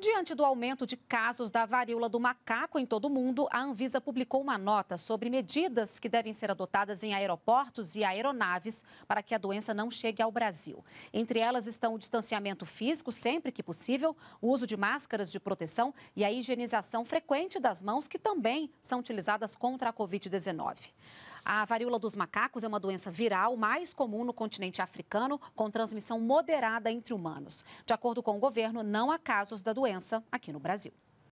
Diante do aumento de casos da varíola do macaco em todo o mundo, a Anvisa publicou uma nota sobre medidas que devem ser adotadas em aeroportos e aeronaves para que a doença não chegue ao Brasil. Entre elas estão o distanciamento físico sempre que possível, o uso de máscaras de proteção e a higienização frequente das mãos, que também são utilizadas contra a Covid-19. A varíola dos macacos é uma doença viral mais comum no continente africano, com transmissão moderada entre humanos. De acordo com o governo, não há casos da doença aqui no Brasil.